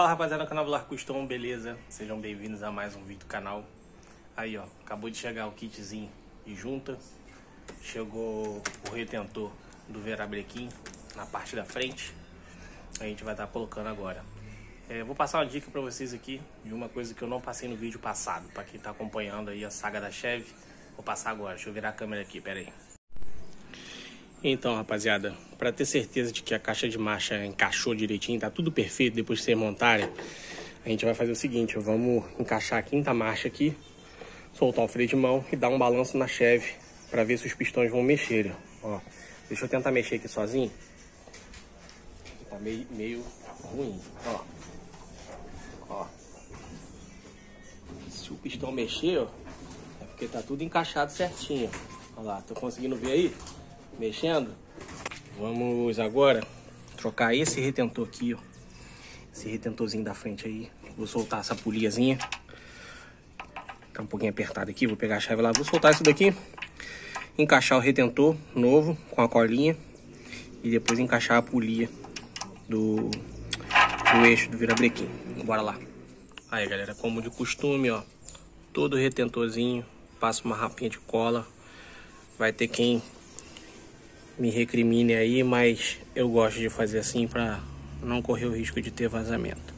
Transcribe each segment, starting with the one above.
Fala rapaziada do canal Lar Custom, beleza? Sejam bem-vindos a mais um vídeo do canal. Aí ó, acabou de chegar o kitzinho de junta. Chegou o retentor do Verabrequim na parte da frente. A gente vai estar tá colocando agora. É, vou passar uma dica para vocês aqui de uma coisa que eu não passei no vídeo passado. Para quem está acompanhando aí a saga da Chevy, vou passar agora. Deixa eu virar a câmera aqui, pera aí. Então, rapaziada, para ter certeza de que a caixa de marcha encaixou direitinho, tá tudo perfeito depois de vocês montarem, a gente vai fazer o seguinte, vamos encaixar a quinta marcha aqui, soltar o freio de mão e dar um balanço na cheve para ver se os pistões vão mexer, ó. Deixa eu tentar mexer aqui sozinho. Tá meio, meio ruim, ó. Ó. Se o pistão mexer, ó, é porque tá tudo encaixado certinho. Olha lá, tô conseguindo ver aí? Mexendo. Vamos agora trocar esse retentor aqui, ó. Esse retentorzinho da frente aí. Vou soltar essa poliazinha. Tá um pouquinho apertado aqui, vou pegar a chave lá. Vou soltar isso daqui. Encaixar o retentor novo com a colinha. E depois encaixar a polia do, do eixo do virabrequim. Bora lá. Aí, galera, como de costume, ó. Todo retentorzinho, passa uma rapinha de cola. Vai ter quem me recrimine aí, mas eu gosto de fazer assim para não correr o risco de ter vazamento.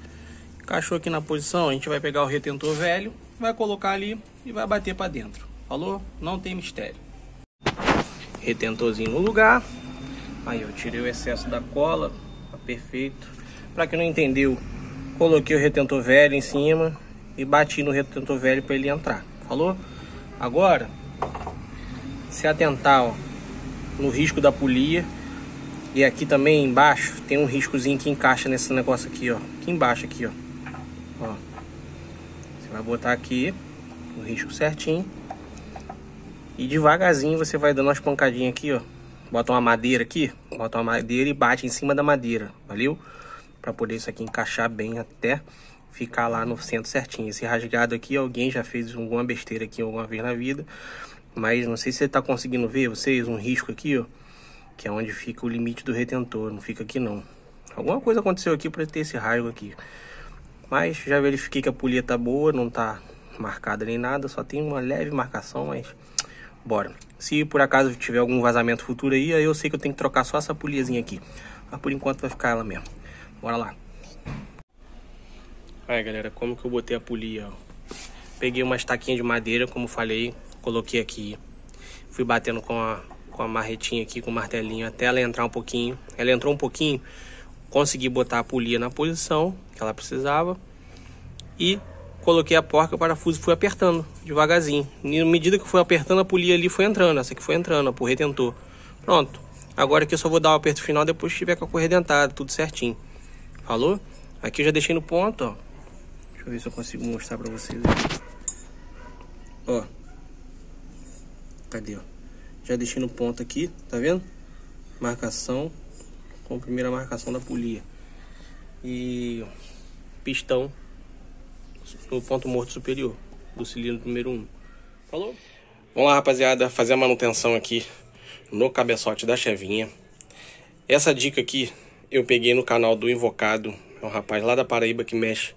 Encaixou aqui na posição, a gente vai pegar o retentor velho, vai colocar ali e vai bater para dentro. Falou? Não tem mistério. Retentorzinho no lugar. Aí eu tirei o excesso da cola, tá perfeito. Para quem não entendeu, coloquei o retentor velho em cima e bati no retentor velho para ele entrar. Falou? Agora, se atentar, ó, no risco da polia. E aqui também embaixo tem um riscozinho que encaixa nesse negócio aqui, ó. Aqui embaixo aqui, ó. ó. Você vai botar aqui o risco certinho. E devagarzinho você vai dando umas pancadinhas aqui, ó. Bota uma madeira aqui, bota uma madeira e bate em cima da madeira, valeu? Para poder isso aqui encaixar bem até ficar lá no centro certinho. Esse rasgado aqui, alguém já fez alguma besteira aqui alguma vez na vida. Mas não sei se você está conseguindo ver, vocês, um risco aqui, ó. Que é onde fica o limite do retentor, não fica aqui não. Alguma coisa aconteceu aqui para ter esse raio aqui. Mas já verifiquei que a polia tá boa, não tá marcada nem nada, só tem uma leve marcação, mas bora. Se por acaso tiver algum vazamento futuro aí, aí eu sei que eu tenho que trocar só essa poliazinha aqui. Mas por enquanto vai ficar ela mesmo. Bora lá. Aí galera, como que eu botei a polia, ó. Peguei uma estaquinha de madeira, como falei, Coloquei aqui. Fui batendo com a, com a marretinha aqui, com o martelinho, até ela entrar um pouquinho. Ela entrou um pouquinho. Consegui botar a polia na posição que ela precisava. E coloquei a porca, o parafuso fui apertando devagarzinho. E na medida que fui apertando, a polia ali foi entrando. Essa aqui foi entrando, por retentor. Pronto. Agora aqui eu só vou dar o aperto final depois que tiver com a correia dentada, tudo certinho. Falou? Aqui eu já deixei no ponto, ó. Deixa eu ver se eu consigo mostrar pra vocês. Ó. Cadê, ó? Já deixei no ponto aqui, tá vendo? Marcação com a primeira marcação da polia. E pistão no ponto morto superior do cilindro número 1. Falou? Vamos lá, rapaziada, fazer a manutenção aqui no cabeçote da chevinha. Essa dica aqui eu peguei no canal do Invocado, é um rapaz lá da Paraíba que mexe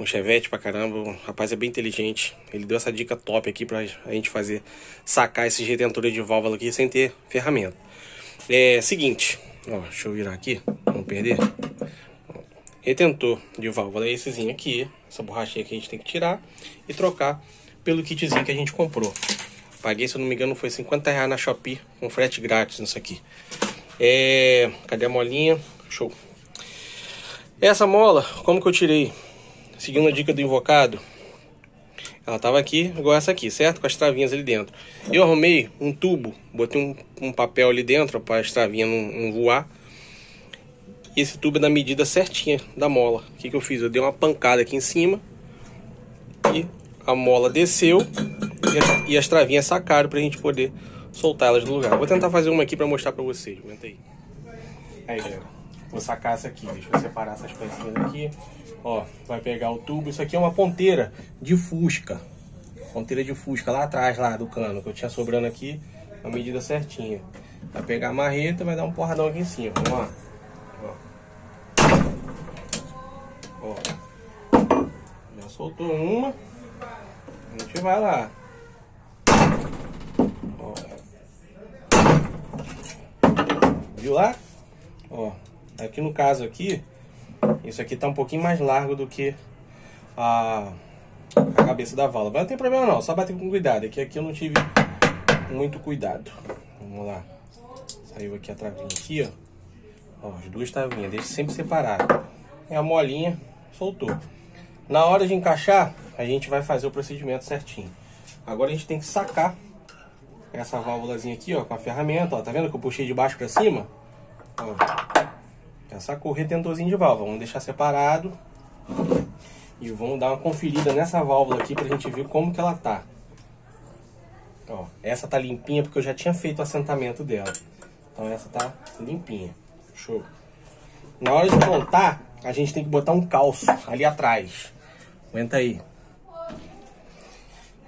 um chevette pra caramba. O rapaz é bem inteligente. Ele deu essa dica top aqui pra a gente fazer, sacar esses retentores de válvula aqui sem ter ferramenta. É seguinte, ó, deixa eu virar aqui, não perder. Retentor de válvula é essezinho aqui, essa borrachinha que a gente tem que tirar e trocar pelo kitzinho que a gente comprou. Paguei, se eu não me engano, foi 50 reais na Shopee, com frete grátis nisso aqui. É... Cadê a molinha? Show. Essa mola, como que eu tirei? Seguindo a dica do invocado, ela tava aqui, igual essa aqui, certo? Com as travinhas ali dentro. Eu arrumei um tubo, botei um, um papel ali dentro para as travinhas não, não, voar. E esse tubo é da medida certinha da mola. O que, que eu fiz? Eu dei uma pancada aqui em cima e a mola desceu e as, e as travinhas sacaram para a gente poder soltar elas do lugar. Vou tentar fazer uma aqui para mostrar para vocês. Aguenta aí. Aí, galera. Vou sacar essa aqui, deixa eu separar essas pecinhas aqui. Ó, vai pegar o tubo. Isso aqui é uma ponteira de fusca. Ponteira de fusca lá atrás, lá do cano, que eu tinha sobrando aqui, a medida certinha. Vai pegar a marreta vai dar um porradão aqui em cima. Vamos lá. Ó. Ó. soltou uma. A gente vai lá. Ó. Viu lá? Ó, aqui no caso aqui, isso aqui tá um pouquinho mais largo do que a, a cabeça da válvula. Mas não tem problema não, só bater com cuidado. Aqui, aqui eu não tive muito cuidado. Vamos lá. Saiu aqui a travinha aqui, ó. Ó, as duas travinhas, deixa sempre separado. É a molinha, soltou. Na hora de encaixar, a gente vai fazer o procedimento certinho. Agora a gente tem que sacar essa válvulazinha aqui, ó, com a ferramenta, ó. Tá vendo que eu puxei de baixo para cima? Ó. Já sacou o retentorzinho de válvula. Vamos deixar separado. E vamos dar uma conferida nessa válvula aqui pra gente ver como que ela tá. Ó, essa tá limpinha porque eu já tinha feito o assentamento dela. Então essa tá limpinha. Show. Na hora de montar, a gente tem que botar um calço ali atrás. Aguenta aí.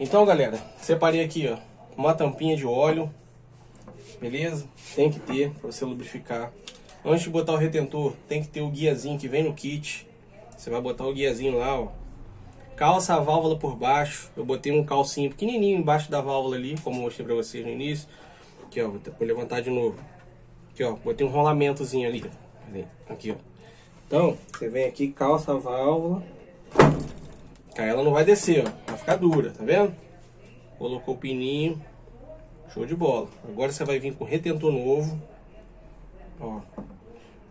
Então, galera, separei aqui, ó, uma tampinha de óleo. Beleza? Tem que ter para você lubrificar. Antes de botar o retentor, tem que ter o guiazinho que vem no kit. Você vai botar o guiazinho lá, ó. Calça a válvula por baixo. Eu botei um calcinho pequenininho embaixo da válvula ali, como eu mostrei para vocês no início. Aqui, ó, vou levantar de novo. Aqui, ó, botei um rolamentozinho ali. Aqui, ó. Então, você vem aqui, calça a válvula. Aí ela não vai descer, ó. Vai ficar dura, tá vendo? Colocou o pininho. Show de bola. Agora você vai vir com retentor novo. Ó.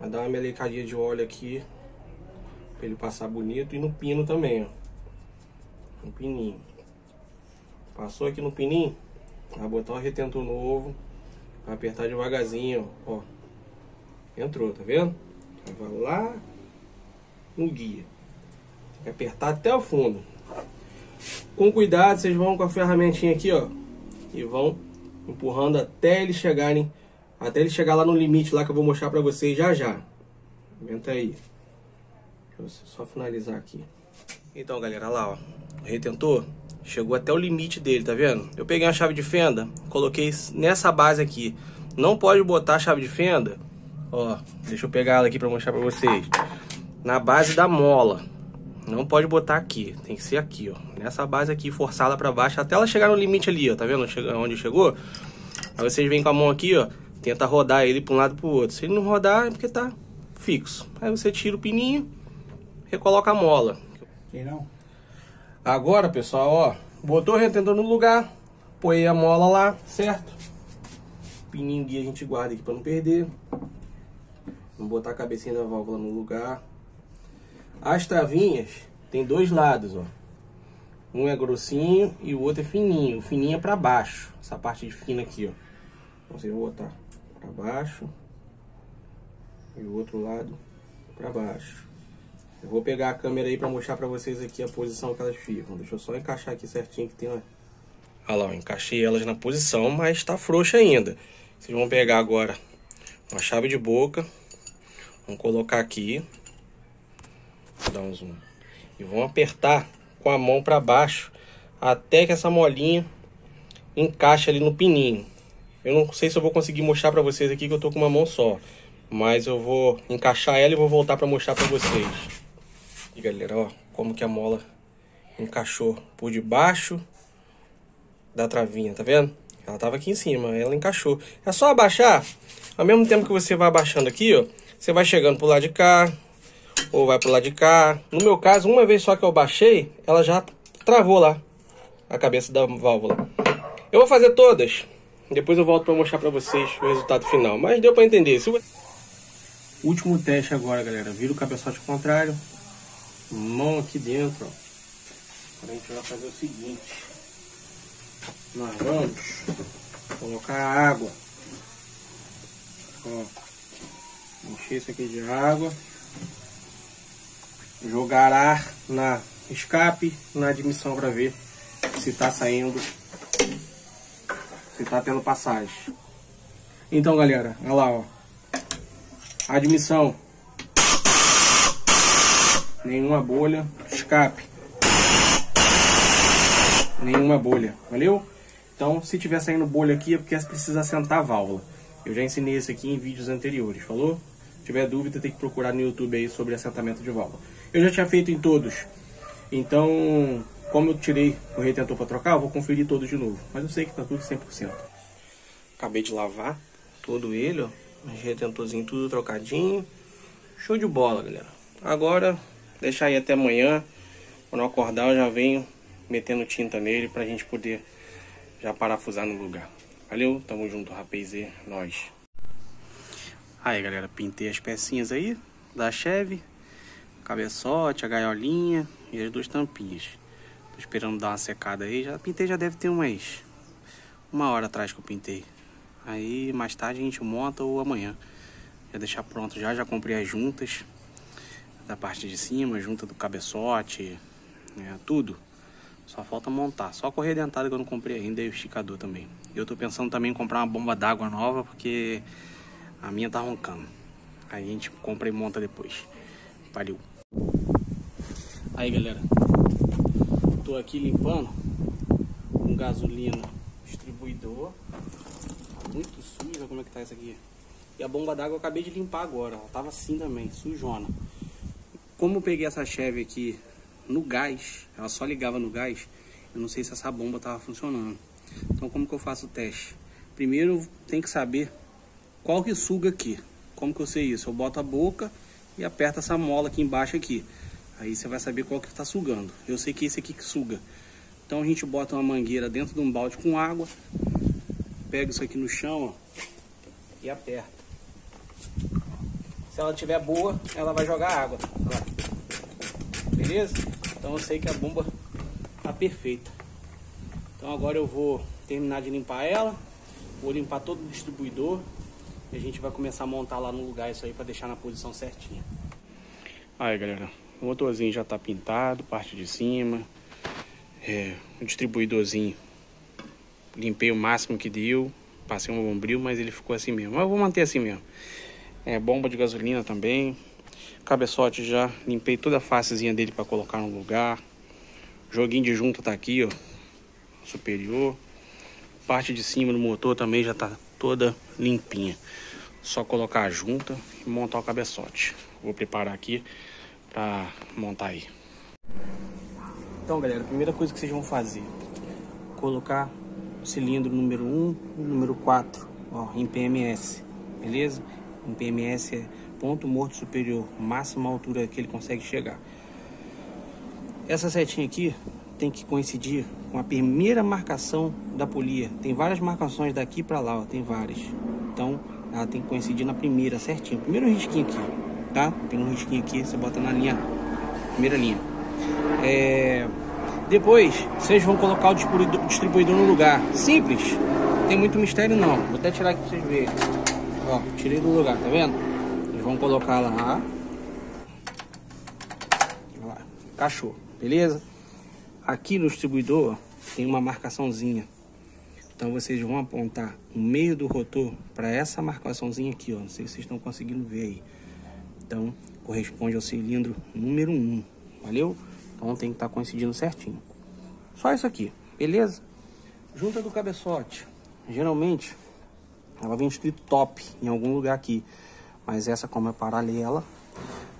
Vai dar uma melecadinha de óleo aqui. Pra ele passar bonito. E no pino também, ó. No pininho. Passou aqui no pininho. Vai botar o retentor novo. Vai apertar devagarzinho, ó. Entrou, tá vendo? Vai lá no guia. Apertar até o fundo. Com cuidado, vocês vão com a ferramentinha aqui, ó. E vão empurrando até eles chegarem. Até ele chegar lá no limite lá que eu vou mostrar pra vocês já já. Aguenta aí. Deixa eu só finalizar aqui. Então, galera, lá, ó. O retentor chegou até o limite dele, tá vendo? Eu peguei uma chave de fenda, coloquei nessa base aqui. Não pode botar a chave de fenda, ó. Deixa eu pegar ela aqui pra mostrar pra vocês na base da mola. Não pode botar aqui, tem que ser aqui, ó. Nessa base aqui, forçada para baixo, até ela chegar no limite ali, ó. Tá vendo onde chegou? Aí vocês vêm com a mão aqui, ó. Tenta rodar ele para um lado e pro outro. Se ele não rodar, é porque tá fixo. Aí você tira o pininho, recoloca a mola. Quem não? Agora, pessoal, ó. Botou o retentor no lugar, põe a mola lá, certo? Pininho guia a gente guarda aqui para não perder. Vamos botar a cabecinha da válvula no lugar. As travinhas tem dois lados, ó. Um é grossinho e o outro é fininho. O fininho é para baixo. Essa parte de fina aqui, ó. Então você vai botar para baixo. E o outro lado para baixo. Eu vou pegar a câmera aí para mostrar para vocês aqui a posição que elas ficam. Deixa eu só encaixar aqui certinho que tem uma... Olha lá, eu encaixei elas na posição, mas tá frouxa ainda. Vocês vão pegar agora uma chave de boca. Vamos colocar aqui dar um zoom. E vão apertar com a mão para baixo até que essa molinha encaixe ali no pininho. Eu não sei se eu vou conseguir mostrar para vocês aqui que eu tô com uma mão só, mas eu vou encaixar ela e vou voltar para mostrar para vocês. E galera, ó, como que a mola encaixou por debaixo da travinha, tá vendo? Ela tava aqui em cima, ela encaixou. É só abaixar, ao mesmo tempo que você vai abaixando aqui, ó, você vai chegando pro lado de cá, ou vai pro lado de cá. No meu caso, uma vez só que eu baixei, ela já travou lá a cabeça da válvula. Eu vou fazer todas, depois eu volto para mostrar para vocês o resultado final. Mas deu para entender. Se... Último teste agora, galera. Vira o cabeçote contrário, mão aqui dentro. Ó. Agora a gente vai fazer o seguinte: nós vamos colocar água. Ó, encher isso aqui de água jogar ar na escape, na admissão para ver se está saindo, se está tendo passagem. Então, galera, olha lá, ó. Admissão. Nenhuma bolha. Escape. Nenhuma bolha. Valeu? Então, se tiver saindo bolha aqui é porque precisa assentar a válvula. Eu já ensinei isso aqui em vídeos anteriores, falou? Se tiver dúvida, tem que procurar no YouTube aí sobre assentamento de válvula. Eu já tinha feito em todos Então, como eu tirei o retentor para trocar, eu vou conferir todo de novo. Mas eu sei que tá tudo 100%. Acabei de lavar todo ele, ó. Retentorzinho tudo trocadinho. Show de bola, galera. Agora, deixar aí até amanhã. Quando eu acordar, eu já venho metendo tinta nele pra gente poder já parafusar no lugar. Valeu, tamo junto, rapaz, e nós. Aí, galera, pintei as pecinhas aí da Chevy. Cabeçote, a gaiolinha e as duas tampinhas. Esperando dar uma secada aí. Já pintei, já deve ter umas... Uma hora atrás que eu pintei. Aí, mais tarde a gente monta ou amanhã. Já deixar pronto já. Já comprei as juntas. Da parte de cima, junta do cabeçote. É, tudo. Só falta montar. Só a dentada que eu não comprei ainda e o esticador também. E eu tô pensando também em comprar uma bomba d'água nova, porque a minha tá roncando. Aí a gente compra e monta depois. Valeu. Aí galera, tô aqui limpando com gasolina distribuidor. Tá muito suja, como é que tá isso aqui? E a bomba d'água eu acabei de limpar agora, ela tava assim também, sujona. Como eu peguei essa Chevy aqui no gás, ela só ligava no gás, eu não sei se essa bomba tava funcionando. Então como que eu faço o teste? Primeiro tem que saber qual que suga aqui. Como que eu sei isso? Eu boto a boca e aperto essa mola aqui embaixo aqui. Aí você vai saber qual que está sugando. Eu sei que esse aqui que suga. Então a gente bota uma mangueira dentro de um balde com água. Pega isso aqui no chão ó, e aperta. Se ela tiver boa, ela vai jogar água. Beleza? Então eu sei que a bomba tá perfeita. Então agora eu vou terminar de limpar ela. Vou limpar todo o distribuidor. E a gente vai começar a montar lá no lugar isso aí para deixar na posição certinha. Aí galera, o motorzinho já está pintado, parte de cima. É, o distribuidorzinho. Limpei o máximo que deu. Passei um bombril, mas ele ficou assim mesmo. Mas eu vou manter assim mesmo. É, bomba de gasolina também. Cabeçote já limpei toda a facezinha dele para colocar no lugar. Joguinho de junta tá aqui, ó. Superior. Parte de cima do motor também já tá toda limpinha. Só colocar a junta e montar o cabeçote. Vou preparar aqui para montar aí. Então, galera, a primeira coisa que vocês vão fazer, colocar o cilindro número 1 e número 4, ó, em PMS, beleza? Em PMS é ponto morto superior, máxima altura que ele consegue chegar. Essa setinha aqui tem que coincidir com a primeira marcação da polia. Tem várias marcações daqui para lá, ó, tem várias. Então, ela tem que coincidir na primeira, certinho. Primeiro risquinho aqui, tá? Tem um risquinho aqui, você bota na linha, primeira linha. É... Depois, vocês vão colocar o distribuidor no lugar. Simples, tem muito mistério não. Vou até tirar aqui pra vocês verem. Ó, tirei do lugar, tá vendo? Eles vão colocar lá. lá. Cachorro, beleza? Aqui no distribuidor tem uma marcaçãozinha. Então vocês vão apontar o meio do rotor para essa marcaçãozinha aqui, ó. Não sei se vocês estão conseguindo ver aí. Então, corresponde ao cilindro número 1, valeu? Então tem que estar tá coincidindo certinho. Só isso aqui, beleza? Junta do cabeçote. Geralmente, ela vem escrito top em algum lugar aqui. Mas essa, como é paralela,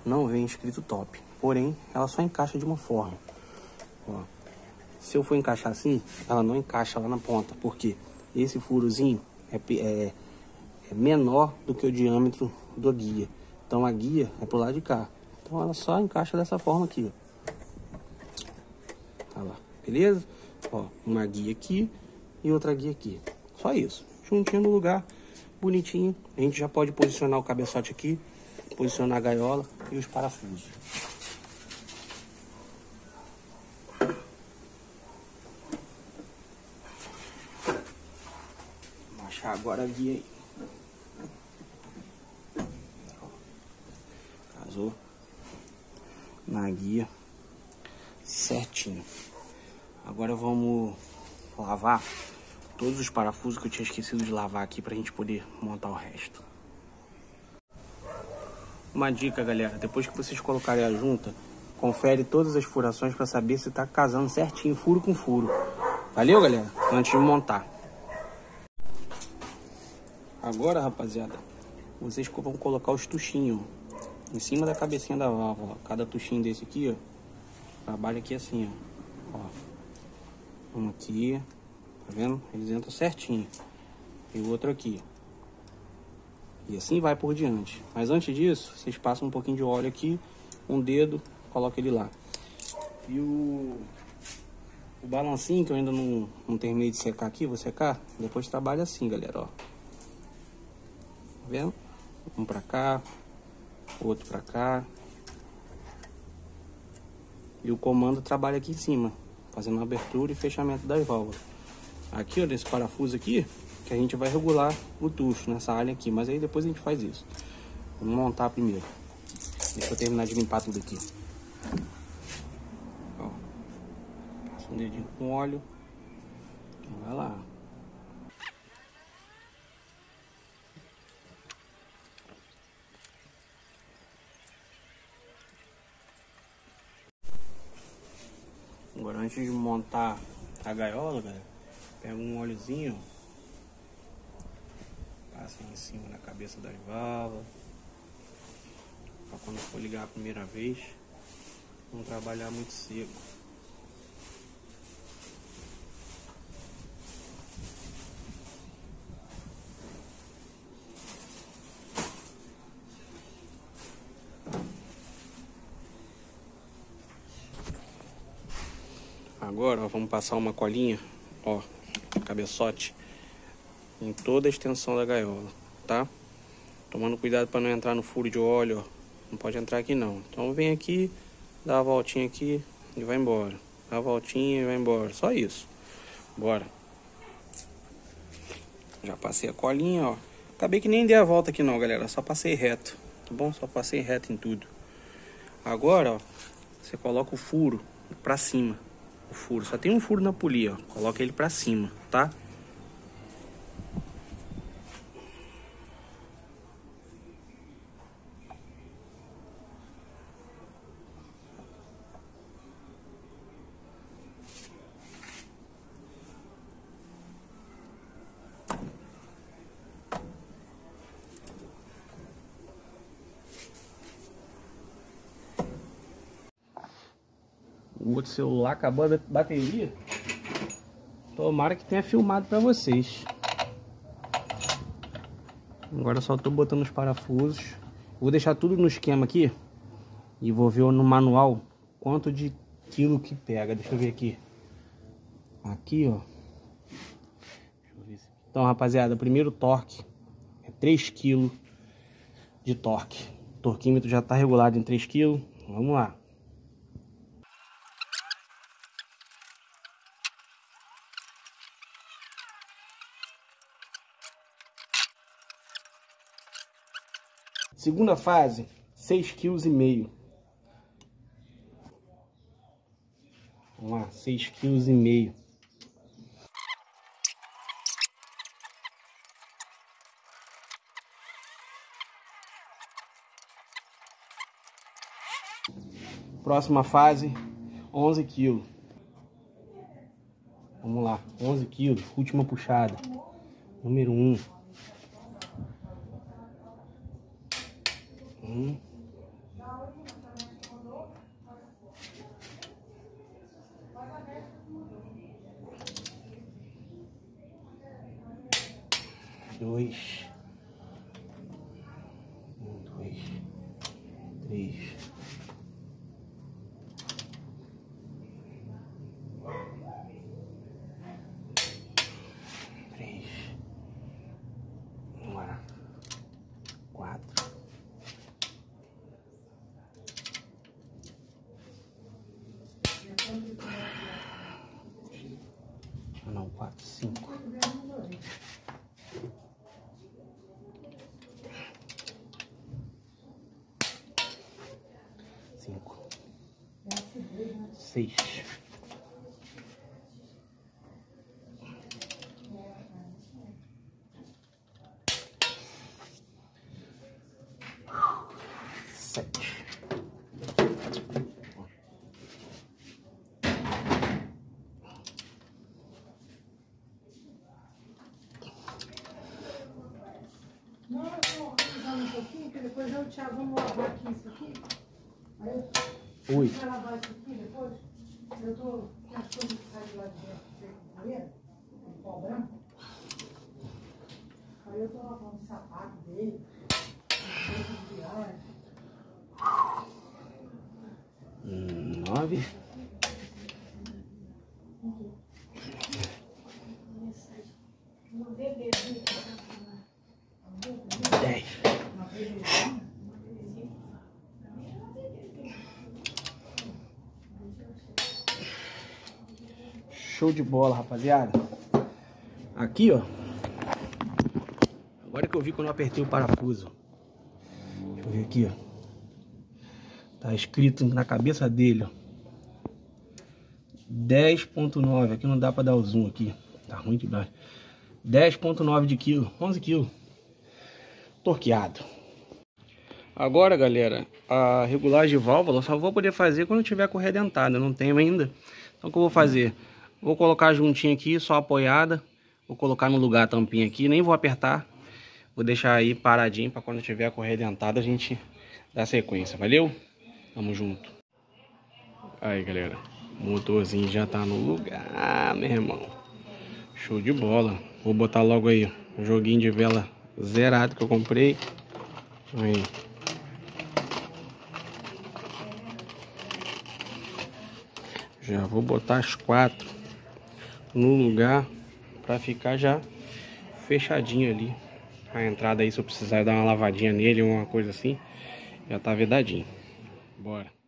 não vem escrito top. Porém, ela só encaixa de uma forma. Ó. Se eu for encaixar assim, ela não encaixa lá na ponta. Porque esse furozinho é, é, é menor do que o diâmetro do guia. Então a guia é pro lado de cá. Então ela só encaixa dessa forma aqui, ó. Tá lá, beleza? Ó, uma guia aqui e outra guia aqui. Só isso. Juntinho no lugar, bonitinho. A gente já pode posicionar o cabeçote aqui, posicionar a gaiola e os parafusos. Vou achar agora a guia aí. Na guia certinho. Agora vamos lavar todos os parafusos que eu tinha esquecido de lavar aqui pra gente poder montar o resto. Uma dica, galera, depois que vocês colocarem a junta, confere todas as furações para saber se tá casando certinho, furo com furo. Valeu, galera? Antes de montar. Agora, rapaziada, vocês vão colocar os tuchinhos em cima da cabecinha da válvula. Cada tuchinho desse aqui, ó. Trabalha aqui assim, ó. ó. Um aqui, tá vendo? Eles entram certinho. E o outro aqui. E assim vai por diante. Mas antes disso, vocês passam um pouquinho de óleo aqui, um dedo, coloca ele lá. E o, o balancinho, que eu ainda não, não terminei de secar aqui, vou secar. Depois trabalha assim, galera, ó. Tá vendo? Um pra cá, outro pra cá. E o comando trabalha aqui em cima, fazendo abertura e fechamento das válvulas. Aqui, ó, nesse parafuso aqui, que a gente vai regular o tucho nessa área aqui, mas aí depois a gente faz isso. Vamos montar primeiro. Deixa eu terminar de limpar tudo aqui. Ó, passa um dedinho com óleo. Vai lá. Agora antes de montar a gaiola, galera, pega um óleozinho, passa em cima da cabeça das válvulas, para quando for ligar a primeira vez, não trabalhar muito seco. Agora ó, vamos passar uma colinha, ó, cabeçote, em toda a extensão da gaiola, tá? Tomando cuidado para não entrar no furo de óleo, ó. Não pode entrar aqui não. Então vem aqui, dá a voltinha aqui e vai embora. Dá a voltinha e vai embora. Só isso. Bora. Já passei a colinha, ó. Acabei que nem dei a volta aqui não, galera. Só passei reto, tá bom? Só passei reto em tudo. Agora, ó, você coloca o furo pra cima o furo. Só tem um furo na polia, ó. Coloca ele pra cima, tá? Celular acabou a bateria. Tomara que tenha filmado para vocês. Agora só estou botando os parafusos. Vou deixar tudo no esquema aqui. E vou ver no manual quanto de quilo que pega. Deixa eu ver aqui. Aqui, ó. Então, rapaziada, primeiro torque é 3 kg de torque. O torquímetro já está regulado em 3 kg. Vamos lá. Segunda fase, 6,5 kg. Vamos lá, 6,5 kg. Próxima fase, 11 kg. Vamos lá, 11 kg, última puxada. Número 1. Um. Dois. Um, dois. Três. não, quatro, cinco. Cinco. Seis. Não, eu estou organizando um pouquinho, porque depois eu, Thiago, vamos lavar aqui isso aqui. Aí eu... Oi. Você vai lavar isso aqui depois? eu tô. Coisas que saem de lá de dentro, feito com poeira, com pó branco. Aí eu tô lavando o sapato dele, coisa de viagem. Nove. Show de bola, rapaziada. Aqui, ó. Agora que eu vi quando eu apertei o parafuso. Deixa eu ver aqui, ó. Tá escrito na cabeça dele, ó. 10.9. Aqui não dá pra dar o zoom aqui. Tá ruim demais. 10.9 de quilo. 11 quilos. Torqueado. Agora, galera, a regulagem de válvula só vou poder fazer quando tiver corredentada. Não tenho ainda. Então o que eu vou fazer? Vou colocar juntinho aqui, só apoiada. Vou colocar no lugar a tampinha aqui. Nem vou apertar. Vou deixar aí paradinho para quando tiver corredentada a gente dar sequência. Valeu? Tamo junto. Aí, galera. O motorzinho já tá no lugar, meu irmão. Show de bola. Vou botar logo aí o joguinho de vela zerado que eu comprei. Aí. Já vou botar as quatro no lugar para ficar já fechadinho ali. A entrada aí, se eu precisar dar uma lavadinha nele, uma coisa assim, já tá vedadinho. Bora.